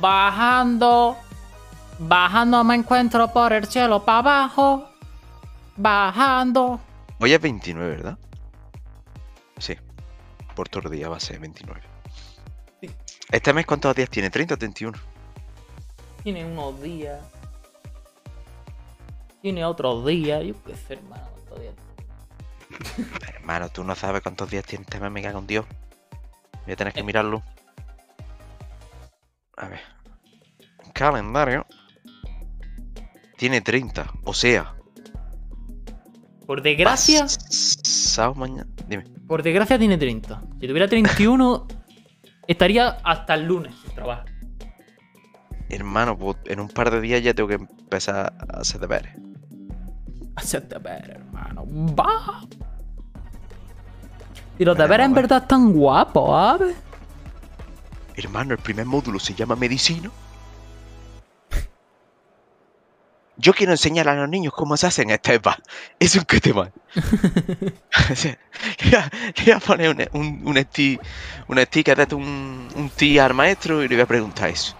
bajando. Bajando me encuentro por el cielo para abajo. Bajando. Hoy es 29, ¿verdad? Sí. Por todo el día va a ser 29. Sí. ¿Este mes cuántos días tiene? ¿30 o 31? Tiene unos días. Tiene otros días. Yo qué sé, hermano. cuántos días. Hermano, tú no sabes cuántos días tiene este mes, me cago en Dios. Voy a tener que mirarlo. A ver. Calendario. Tiene 30, o sea. Por desgracia. Sábado mañana. Dime. Por desgracia tiene 30. Si tuviera 31, estaría hasta el lunes sin trabajar. Hermano, pues en un par de días ya tengo que empezar a hacer deberes. Hacerte ver, hermano. Va. Y los deberes en verdad están guapos, ¿sabes? Hermano, el primer módulo se llama medicina. Yo quiero enseñar a los niños cómo se hacen estepas. Es un que te va. O sea, le voy a- a poner un, un, un, esti- un sticker de un, un tía al maestro y le voy a preguntar eso.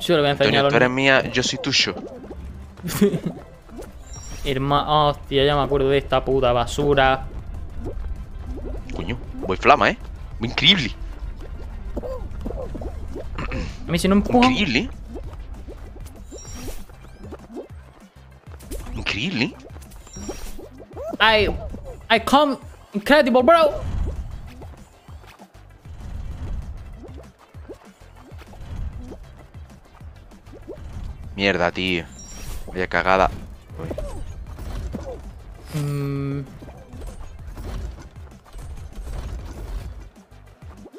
Yo le voy a enseñar a Antonio, los tú eres mía, yo soy tuyo. Hermano, hostia, ya me acuerdo de esta puta basura. Coño, voy flama, ¿eh? Voy increíble. A mí si no Increíble. Increíble. I, I come incredible, bro. Mierda, tío. Vaya cagada. Mm.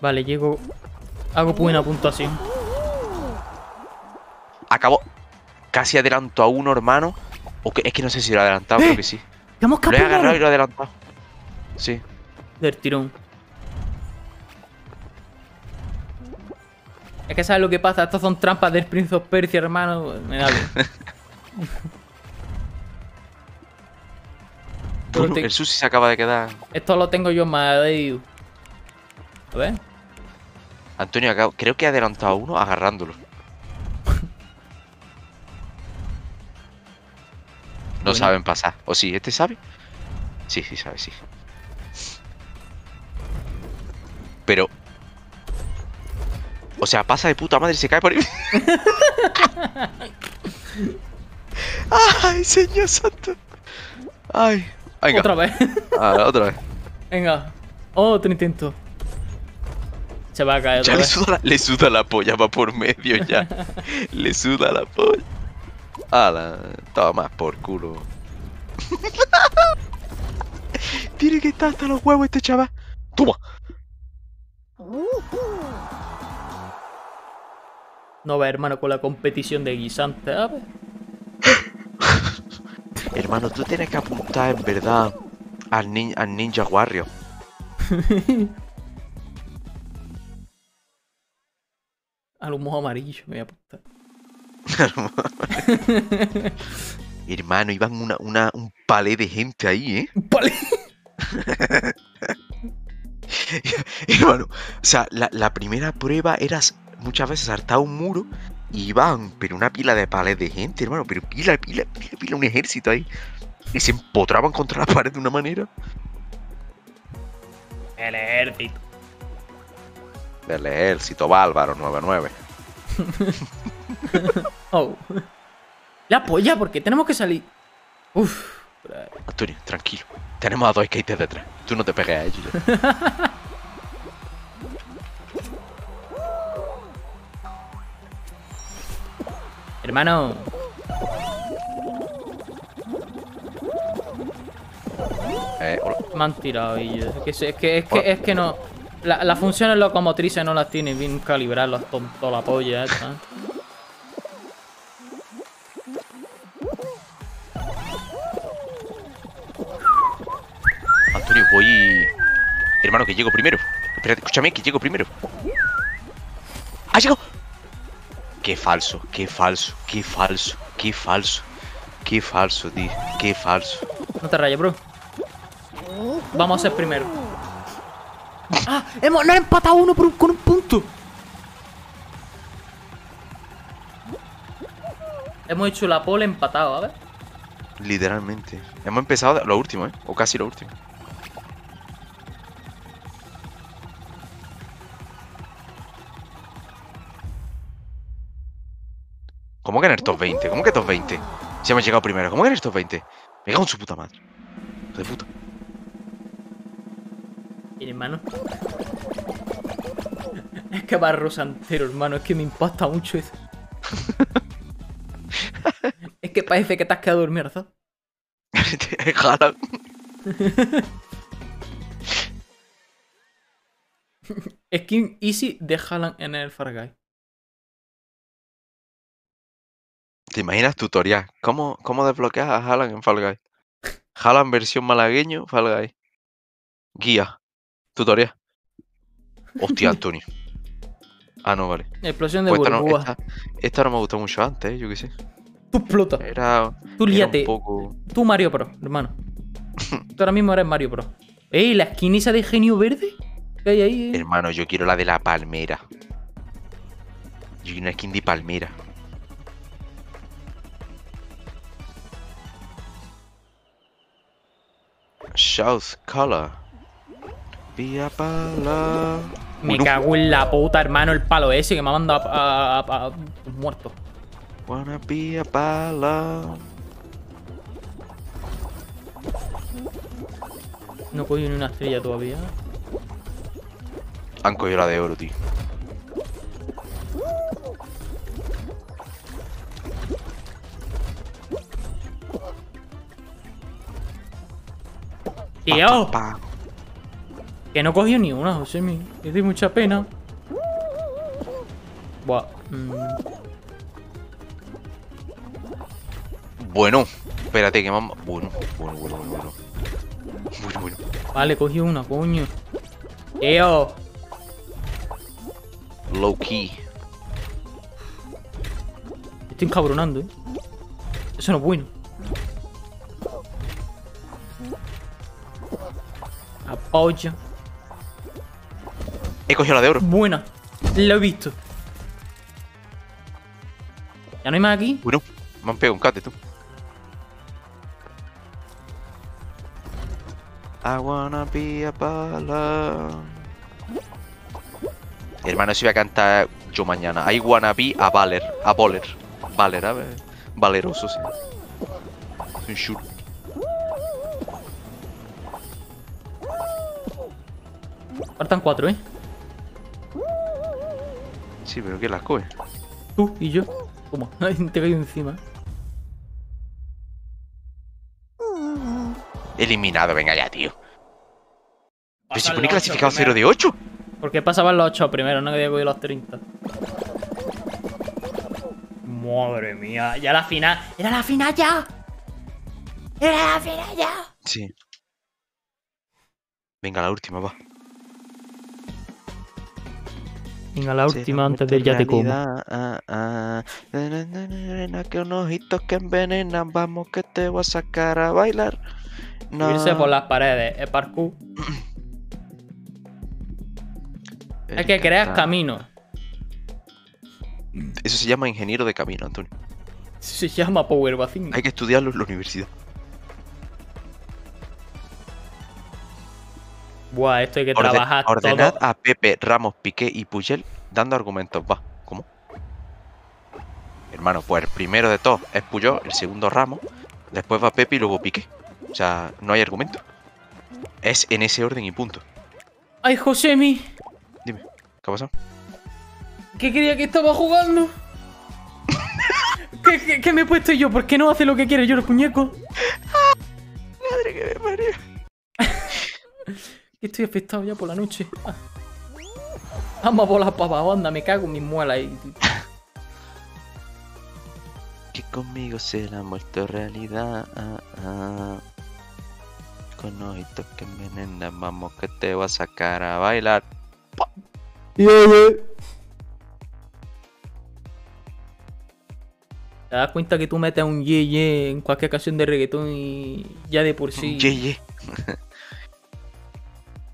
Vale, llego. Hago buena puntuación. Acabo. Casi adelanto a uno, hermano. O que, es que no sé si lo he adelantado, creo que sí. Vamos Lo he agarrado y lo he adelantado. Sí. Del tirón. Es que sabes lo que pasa, estas son trampas del Prince of Persia, hermano. Me da te- el sushi se acaba de quedar. Esto lo tengo yo más. A ver. Antonio, acabo- creo que he adelantado a uno agarrándolo. No Bueno. saben pasar. ¿O sí? ¿Este sabe? Sí, sí, sabe, sí. Pero. O sea, pasa de puta madre y se cae por ahí. ¡Ay, señor santo! ¡Ay! Venga, Otra vez. ah, otra vez. Venga. Otro intento. Se va a caer Ya le suda, la, le suda la polla, va por medio ya. le suda la polla. Ala, toma por culo. Tiene que estar hasta los huevos este chaval. Toma. No va, hermano, con la competición de guisantes. A ver. Hermano, tú tienes que apuntar en verdad al, nin- al Ninja Warrior. Al humo amarillo me voy a apuntar. Hermano, iban una, una, un palé de gente ahí, ¿eh? Vale. Hermano, o sea, la, la primera prueba era muchas veces saltar un muro y iban, pero una pila de palés de gente, hermano, pero pila, pila, pila, pila, un ejército ahí. Y se empotraban contra la pared de una manera. El ejército. Del ejército bárbaro 99. Oh. La polla, porque tenemos que salir. Uf. Antonio, tranquilo. Tenemos a dos skaters detrás. Tú no te pegues a ellos. Hermano. Eh, hola. Me han tirado y yo- es que, se- es que, es que, es que no. La- las funciones locomotrices no las tiene bien calibradas tontos, la polla esta. ¿eh? Antonio, voy. Hermano, que llego primero. Espérate, escúchame, que llego primero. ¡Ah, llegó! Qué falso, qué falso, qué falso, qué falso. Qué falso, tío. Qué falso. No te rayes, bro. Vamos a ser primero. ¡Ah! Hemos, nos han empatado uno por un- con un punto. Hemos hecho la pole empatado, a ver. Literalmente. Hemos empezado lo último, ¿eh? O casi lo último. ¿Cómo que en el top 20? ¿Cómo que top 20? Si hemos llegado primero, ¿cómo que en el top 20? Me cago en su puta madre. De puta. Hermano. Es que va entero, hermano. Es que me impacta mucho eso. es que parece que te has quedado dormido, ¿sabes? Haaland. Skin easy de Haaland en el Far Guy. ¿Te imaginas tutorial? ¿Cómo, cómo desbloqueas a Haaland en Fall Guys? Haaland versión malagueño, Fall Guys. Guía. Tutorial. Hostia, Antonio. Ah, no, vale. Explosión de Pues esta, no, burbuja. esta, esta no me gustó mucho antes, ¿eh? yo qué sé. Tú explota. Era, Tú era líate. un poco... Tú Mario Pro, hermano. Tú ahora mismo eres Mario Pro. Ey, la skin esa de genio verde. ¿Qué hay ahí? eh? Hermano, yo quiero la de la palmera. Yo quiero una skin de palmera. South Color. Pala. Me cago en la puta, hermano, el palo ese que me ha mandado a, a- a- a- muerto. Wanna be a pala. No he cogido ni una estrella todavía. Han cogido la de oro, tío. ¡Tío! Pa. Que no he cogido ni una, José mío. Es de mucha pena. Buah. mm, Bueno, espérate que vamos. Bueno, bueno, bueno, bueno, bueno. Bueno, bueno. Vale, he cogido una, coño. Tío. Low key. Estoy encabronando, eh. Eso no es bueno. Apoyo. He cogido la de oro. Buena. Lo he visto. ¿Ya no hay más aquí? Bueno, me han pegado un cate, tú. I wanna be a pala. Hermano, si voy a cantar yo mañana. I wanna be a Valer. A Voler. Valer, a ver. Valeroso, sí. Un shoot. Faltan cuatro, ¿eh? Sí, pero ¿qué las coge? Tú y yo. Toma, te caigo encima. Eliminado, venga ya, tío. Pero se Pasan pone clasificado ocho 0 de 8. Porque pasaban los 8 primero, no que había cogido los 30. Madre mía, ya la final. ¡Era la final ya! ¡Era la final ya! Sí. Venga, la última, va. Venga, la última antes del ya te como. ah, ah. Na, que unos ojitos que envenenan, vamos que te voy a sacar a bailar. No. Subirse por las paredes, es parkour. Hay que crear camino. Eso se llama ingeniero de camino, Antonio. Se llama Power Bathing. Hay que estudiarlo en la universidad. Buah, esto hay que trabajar ordenad todo. a Pepe, Ramos, Piqué y Puyel dando argumentos. Va, ¿cómo? Hermano, pues el primero de todos es Puyol, el segundo Ramos, después va Pepe y luego Piqué. O sea, no hay argumento. Es en ese orden y punto. ¡Ay, Josemi! Dime, ¿qué ha pasado? ¿Qué creía que estaba jugando? ¿Qué, qué, qué me he puesto yo? ¿Por qué no hace lo que quiere yo el muñeco? Madre que me parió. Que estoy afectado ya por la noche. Ah. Vamos a volar para abajo, anda, me cago en mis muelas. y- Que conmigo se la ha muerto realidad. ah, ah. Con ojitos que envenenan, vamos que te voy a sacar a bailar. ¿Te das cuenta que tú metes un ye ye en cualquier canción de reggaetón y ya de por sí. Ye, ye.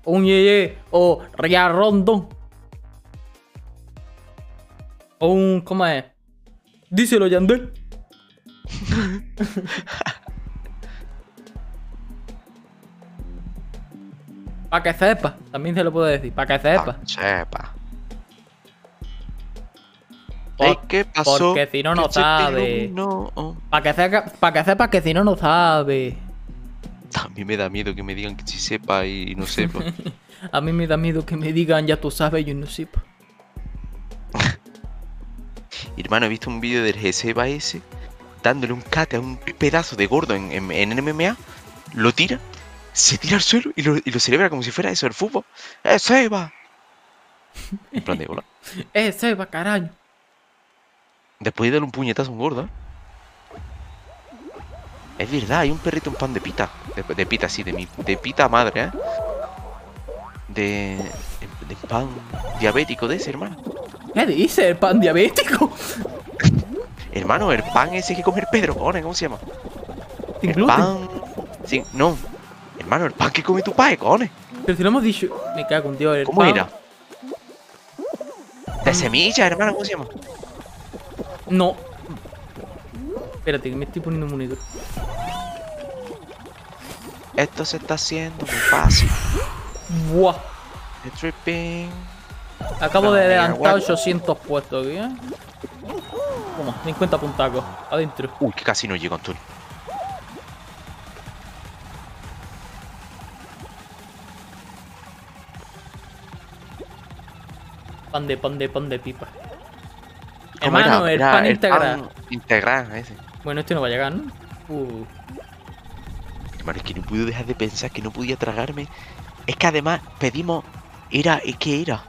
Un yeye, o Ria Rondón. O un. ¿Cómo es? Díselo, Yandel. Para que sepa, también se lo puedo decir, para que sepa. Sepa. Por- ¿Qué pasó? porque si no, no sabe. Para que, sepa, pa' que sepa que si no, no sabe. A mí me da miedo que me digan que sí sepa y no sepa. A mí me da miedo que me digan, ya tú sabes, yo no sé. pa". Hermano, he visto un vídeo del GC ese dándole un cate a un pedazo de gordo en, en, en MMA, lo tira, se tira al suelo y lo, y lo celebra como si fuera eso el fútbol. ¡Eh, Seba! En plan de hola. Eh, Seba, carajo. Después de darle un puñetazo a un gordo. Es verdad, hay un perrito en pan de pita. De, de pita, sí, de, mi, de pita madre, ¿eh? De, de pan diabético de ese, hermano. ¿Qué dice el pan diabético? Hermano, el pan ese que come el Pedro, cojones, ¿cómo se llama? Sin el gluten. pan. Sí, no. Hermano, el pan que come tu padre, cojones. Pero si lo hemos dicho. Me cago en Dios. El ¿Cómo pan- era? De semilla, hermano, ¿cómo se llama? No. Espérate, que me estoy poniendo un monitor. Esto se está haciendo muy fácil. Buah. El tripping. Acabo No, de adelantar guapo. 800 puestos aquí, ¿eh? Toma, 50 puntacos. Adentro. Uy, que casi no llego, Antonio. Pan de pan de pan de pipa. ¿Cómo Hermano, era? el Era pan integral. pan integral, ese. Bueno, este no va a llegar, ¿no? Uh. Hermano, es que no puedo dejar de pensar que no podía tragarme. Es que además pedimos. Era. ¿eh, ¿Qué era?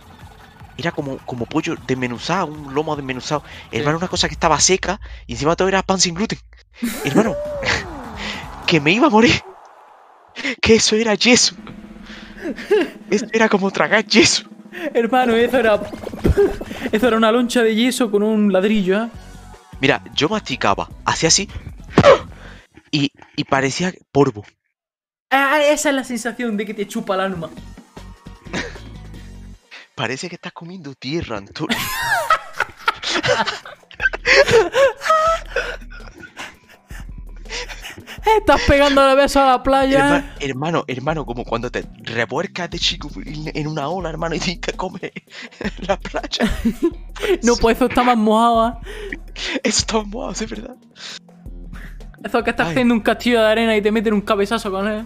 Era como, como pollo desmenuzado, un lomo desmenuzado. Hermano, una cosa que estaba seca y encima todo era pan sin gluten. Hermano, que me iba a morir. Que eso era yeso. Eso era como tragar yeso. Hermano, eso era. eso era una loncha de yeso con un ladrillo, ¿eh? Mira, yo masticaba, hacía así. Y, y parecía polvo. Ah, esa es la sensación de que te chupa el alma. Parece que estás comiendo tierra, Antonio. Estás pegando el beso a la playa. Herma- hermano, hermano, como cuando te revuelcas de chico en una ola, hermano, y tienes que comer en la playa. No, pues eso está más mojado. ¿eh? Eso está mojado, es verdad. Eso que estás Ay. haciendo un castillo de arena y te meten un cabezazo con él.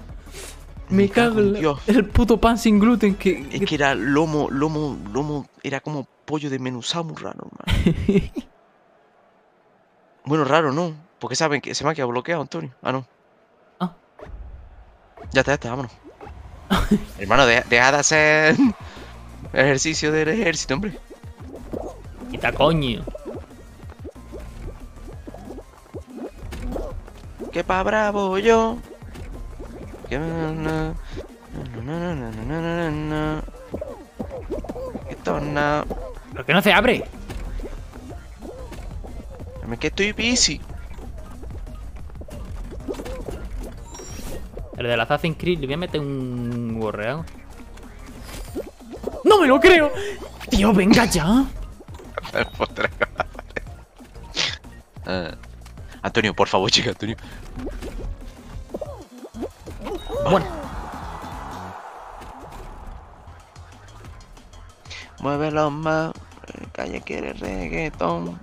Me, Me cago cago en Dios. el puto pan sin gluten que. Es que era lomo, lomo, lomo, era como pollo desmenuzado muy raro, hermano. Bueno, raro no, porque saben que se me ha quedado bloqueado, Antonio. Ah, no. Ah. Ya está, ya está, vámonos. hermano, deja, deja de hacer ejercicio del ejército, hombre. Quita coño. que pa' bravo yo. Que no, ¿Por qué no se abre? Es que estoy busy. El de la Assassin's Creed, le voy a meter un gorreado. ¡No me lo creo! Tío, venga ya. Antonio, por favor, chica, Antonio. Bueno, Muévelo más. Calle quiere reggaetón.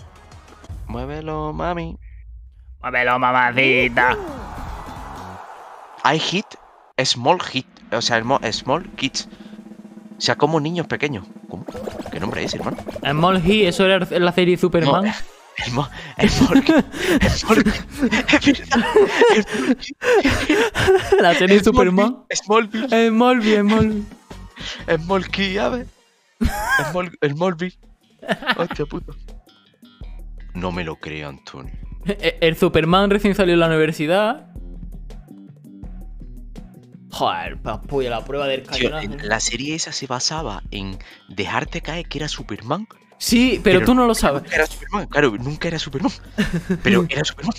Muévelo, mami. muévelo, mamacita. I hit small hit. O sea, small kids. O sea, como niños pequeños. ¿Cómo? ¿Qué nombre es, hermano? Small He, eso era la serie Superman. No, el mo... El El La serie Superman. Smallville. Hostia. No me lo creo, Antonio. E, el Superman recién salió de la universidad. Joder, la prueba del Tío, la serie esa se basaba en dejarte caer que era Superman. Sí, pero, pero tú no lo sabes. Nunca era Superman, claro, nunca era Superman. Pero era Superman.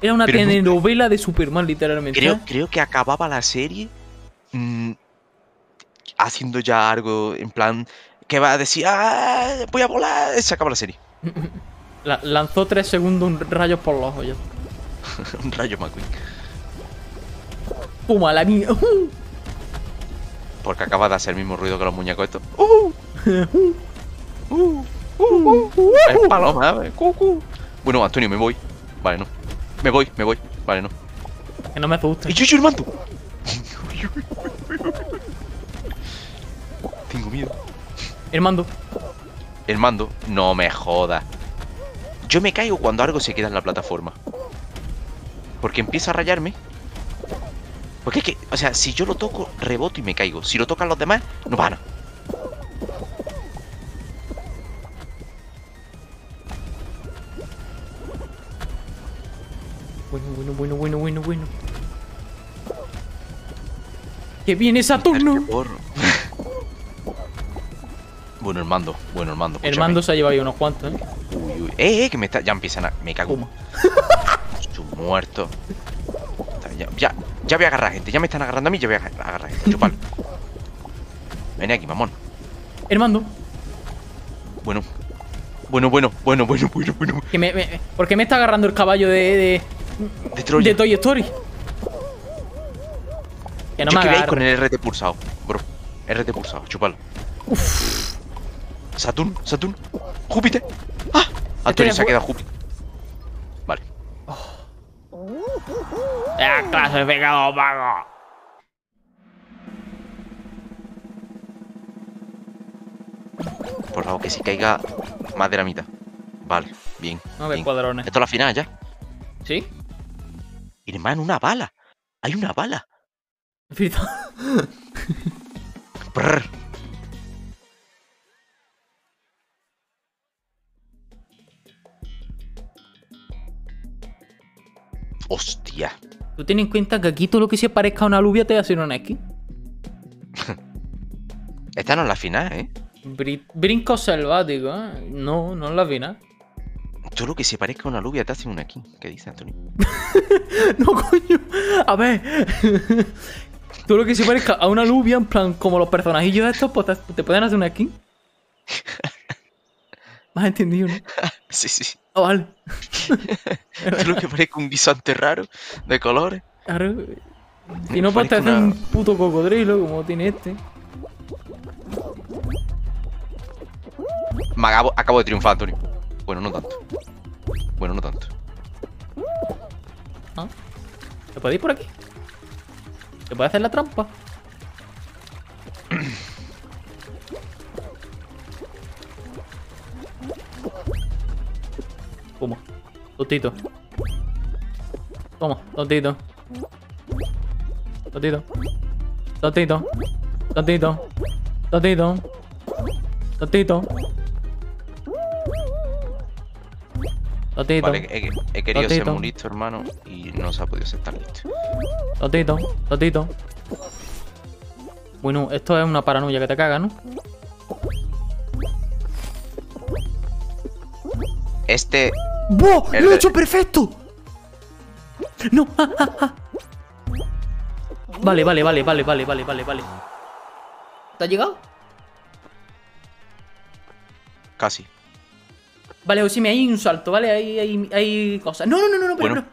Era una telenovela de Superman, literalmente. Creo, creo que acababa la serie mm, haciendo ya algo en plan que va a decir, ah, voy a volar, se acaba la serie. La- lanzó tres segundos un rayo por los ojos. Un rayo McQueen. Puma, la mía. Porque acaba de hacer el mismo ruido que los muñecos estos. ¡Uh! ¡Uh! ¡Uh! ¡Uh! Es paloma, ¿eh? Bueno, Antonio, me voy. Vale, no. Me voy, me voy. Vale, no. Que no me asuste. ¡Y yo, yo, el mando! Tengo miedo. El mando. El mando, no me joda. Yo me caigo cuando algo se queda en la plataforma. Porque empieza a rayarme. Porque es que, o sea, si yo lo toco, reboto y me caigo. Si lo tocan los demás, no van. Bueno, bueno, bueno, bueno, bueno, bueno. Que viene Saturno. bueno, el mando, bueno, el mando. El mando se ha llevado ahí unos cuantos, ¿eh? Uy, uy. Eh, eh, que me está. Ya empiezan a. Me cago. Su muerto. Ya, ya, voy a agarrar gente. Ya me están agarrando a mí, ya voy a agarrar gente. Chupalo. Ven aquí, mamón. El mando. Bueno. Bueno, bueno, bueno, bueno, bueno, bueno. Que me, me- ¿Por qué me está agarrando el caballo de, de, De Troya. de Toy Story? Que no Yo me que con el RT pulsado, bro. RT pulsado, chupalo. Saturn, Saturn, Júpiter. ¡Ah! Antonio se ha quedado Júpiter. ¡Ah, clasificado, vago! Por favor, que se caiga más de la mitad. Vale, bien. No, que bien. cuadrones. Esto es la final ya. ¿Sí? Hermano, una bala. Hay una bala. Hostia. Tú ten en cuenta que aquí todo lo que se parezca a una alubia te hace una X. Esta no es la final, ¿eh? Bri- brinco selvático, ¿eh? No, no es la final. Todo lo que se parezca a una lluvia te hace una aquí. ¿Qué dice Antonio? No, coño. A ver. Todo lo que se parezca a una alubia, en plan, como los personajillos estos, pues te, te pueden hacer una skin. ¿Me has entendido, no? Sí, sí. Ah, vale. Lo que parezca un guisante raro de colores. Claro. Si no, te hacen una- un puto cocodrilo, como tiene este. Me acabo, acabo de triunfar, Antonio. Bueno, no tanto. Bueno, no tanto. ¿Ah? ¿Se puede ir por aquí? ¿Se puede hacer la trampa? Toma. Totito. Toma, totito. Totito. Totito. Totito. Totito. Totito. Totito. Vale, he, he querido ser muy listo, hermano, y no se ha podido ser tan listo. Totito, totito. Bueno, esto es una paranoia que te caga, ¿no? Este. ¡Buah! El ¡Lo he hecho perfecto! ¡No! ah, ah, ah. Vale, vale, vale, vale, vale, vale, vale, vale. ¿Te ha llegado? Casi. Vale, o si me hay un salto, ¿vale? Hay, hay, hay cosas. No, no, no, no, no, pero Bueno. no.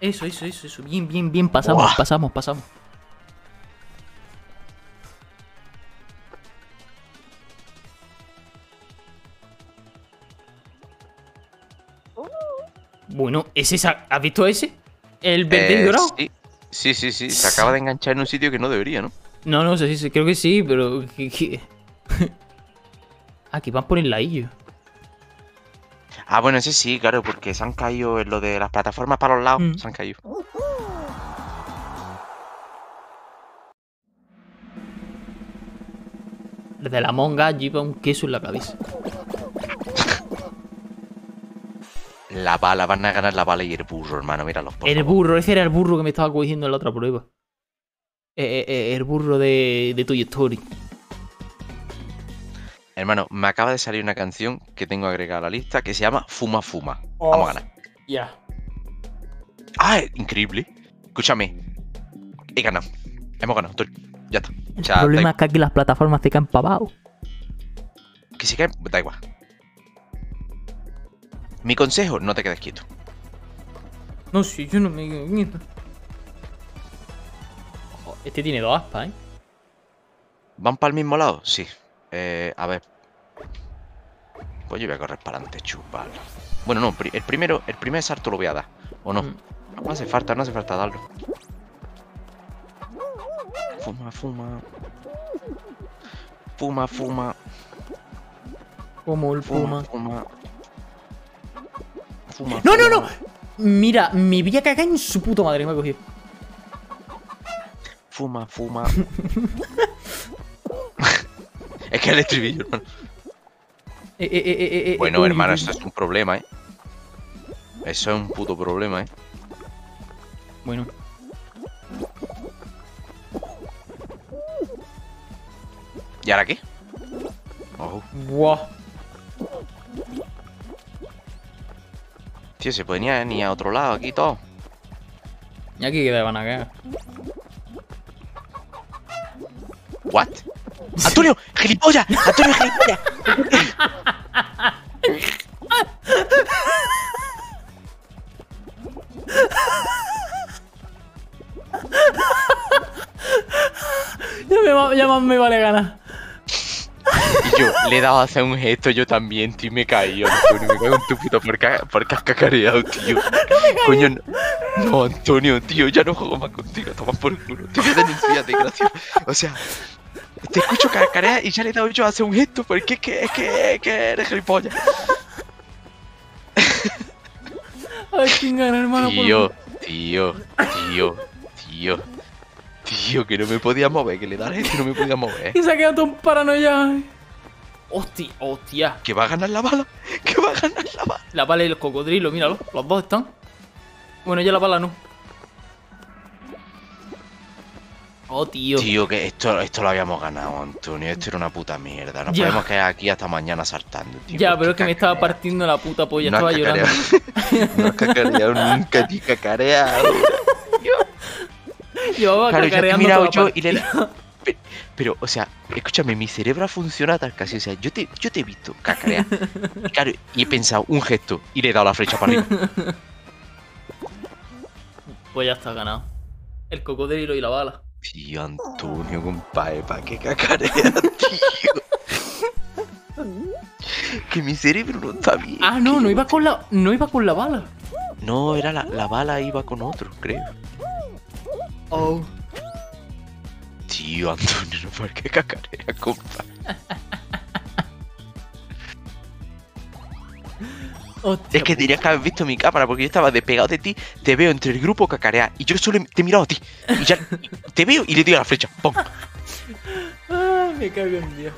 Eso, eso, eso, eso. Bien, bien, bien. Pasamos, pasamos, pasamos. Bueno, ese ¿Has visto ese? ¿El verde y Eh, dorado? sí, sí, sí, sí. Se acaba de enganchar en un sitio que no debería, ¿no? No, no sí, sí, creo que sí, pero. que- que- Aquí van por el ladillo. Ah, bueno, ese sí, claro, porque se han caído en lo de las plataformas para los lados. Mm. Se han caído. Desde la monga lleva un queso en la cabeza. La bala, van a ganar la bala y el burro, hermano. Míralos, por El favor. burro, ese era el burro que me estaba cogiendo en la otra prueba. Eh, eh, eh, el burro de, de Toy Story. Hermano, me acaba de salir una canción que tengo agregada a la lista que se llama Fuma Fuma. Vamos a ganar. Ya. ¡Ah! Increíble. Escúchame. He ganado. Hemos ganado. Ya está. El sea, problema es que aquí las plataformas te caen para abajo. Que si cae, da igual. Mi consejo, no te quedes quieto. No, si yo no me quedo quieto. Ojo, Este tiene dos aspas, ¿eh? ¿Van para el mismo lado? Sí. Eh, a ver. Pues yo voy a correr para adelante, chupalo. Bueno, no, el primero, el primer salto lo voy a dar. ¿O no? Mm. No hace falta, no hace falta darlo. Fuma, fuma. Fuma, fuma. Como el Fuma, fuma. Fuma, ¡No, no, no! Mira, me voy a cagar en su puta madre, me ha cogido. Fuma, fuma. es que el estribillo, hermano. Eh, eh, eh, eh, eh, Bueno, uy, hermano, eso es un problema, ¿eh? Eso es un puto problema, ¿eh? Bueno. ¿Y ahora qué? Ojo. Buah. Tío, se podía ni a otro lado aquí todo. Y aquí te van a cagar. ¿What? ¡Antonio! ¡Gilipollas! ¡Antonio, gilipollas! Ya, me, ya más me vale ganar. Yo le he dado a hacer un gesto yo también, tío, y me he caído, Antonio. Me cago en tu puta porque, porque has cacareado, tío. Coño, no. No, Antonio, tío, ya no juego más contigo. Toma por el culo. Te voy a denunciar, desgraciado. O sea, te escucho cacarear y ya le he dado yo a hacer un gesto porque es que, es que, es que eres gilipollas. A ver quién gana, hermano. por Tío, tío, tío, tío. Tío, que no me podía mover, que le da y no me podía mover. Y se ha quedado todo un paranoia. Hostia, hostia. Que va a ganar la bala, que va a ganar la bala. La bala y el cocodrilo, míralo. Los dos están. Bueno, ya la bala no. Oh, tío. Tío, que esto, esto lo habíamos ganado, Antonio. Esto era una puta mierda. Nos Ya. podemos quedar aquí hasta mañana saltando, tío. ya, pero es que me estaba partiendo la puta polla. No estaba llorando. No has cacareado nunca, tío, cacareado. Llevaba Claro, yo te cacareando mirado toda la yo y le Pero, o sea, escúchame, mi cerebro ha funcionado tal casi. O sea, yo te, yo te he visto cacarear. Y claro, y he pensado un gesto y le he dado la flecha para arriba. Pues ya está ganado. El cocodrilo y la bala. Tío, Antonio, compadre, ¿para qué cacareas, tío? Que mi cerebro no está bien. Ah, no, no iba con la. No iba con la bala. No, era la, la bala iba con otro, creo. Oh. Tío, Antonio, no por qué cacarea, compa. Hostia, Es que tenías que haber visto mi cámara porque yo estaba despegado de ti, te veo entre el grupo cacarear y yo solo te he mirado a ti. Y ya te veo y le a la flecha. ¡Pum! Ah, me cago en Dios.